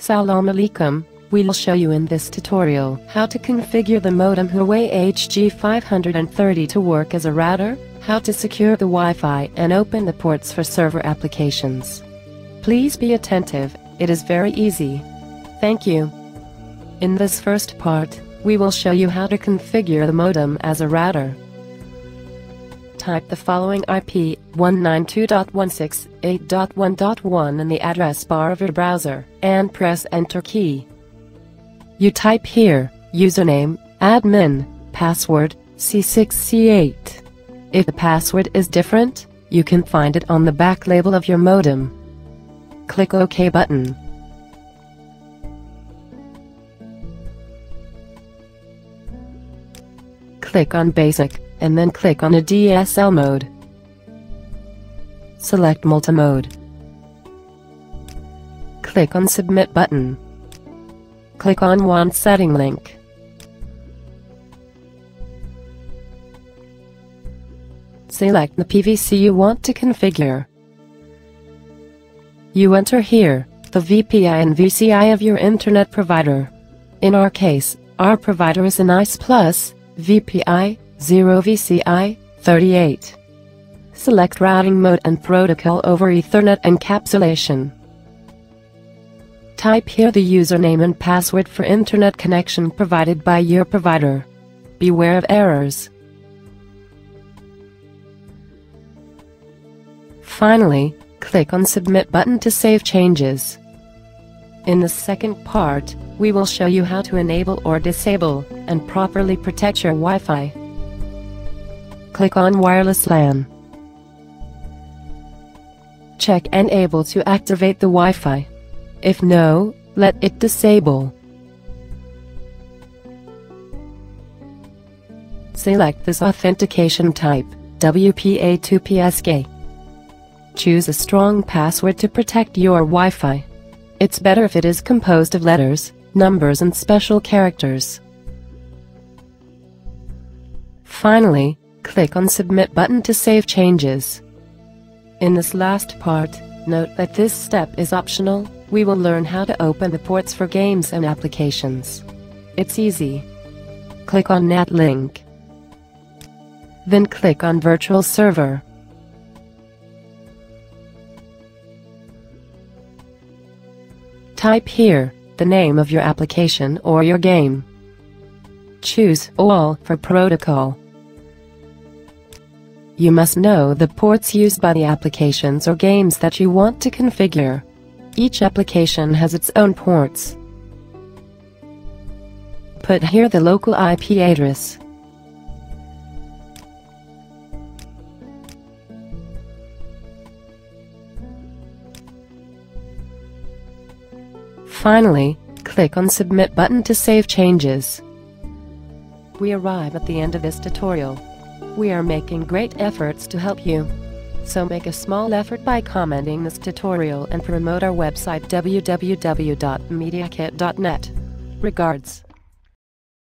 Salam alaikum, we'll show you in this tutorial how to configure the modem Huawei HG530 to work as a router, how to secure the Wi-Fi and open the ports for server applications. Please be attentive, it is very easy. Thank you. In this first part, we will show you how to configure the modem as a router. Type the following IP 192.168.1.1 in the address bar of your browser and press enter key. You type here username, admin, password, C6C8. If the password is different, you can find it on the back label of your modem. Click OK button. Click on Basic and then click on ADSL mode. Select Multimode. Click on Submit button. Click on WAN setting link. Select the PVC you want to configure. You enter here, the VPI and VCI of your internet provider. In our case, our provider is an ICE Plus, VPI, 0 VCI, 38. Select routing mode and protocol over Ethernet encapsulation. Type here the username and password for internet connection provided by your provider. Beware of errors. Finally, click on Submit button to save changes. In the second part, we will show you how to enable or disable and properly protect your Wi-Fi. Click on Wireless LAN. Check Enable to activate the Wi-Fi. If no, let it disable. Select this authentication type, WPA2PSK. Choose a strong password to protect your Wi-Fi. It's better if it is composed of letters, numbers and special characters. Finally, click on Submit button to save changes. In this last part, note that this step is optional, we will learn how to open the ports for games and applications. It's easy. Click on NAT link. Then click on Virtual Server. Type here, the name of your application or your game. Choose All for protocol. You must know the ports used by the applications or games that you want to configure. Each application has its own ports. Put here the local IP address. Finally, click on Submit button to save changes. We arrive at the end of this tutorial. We are making great efforts to help you. So make a small effort by commenting this tutorial and promote our website www.mediaket.net. Regards.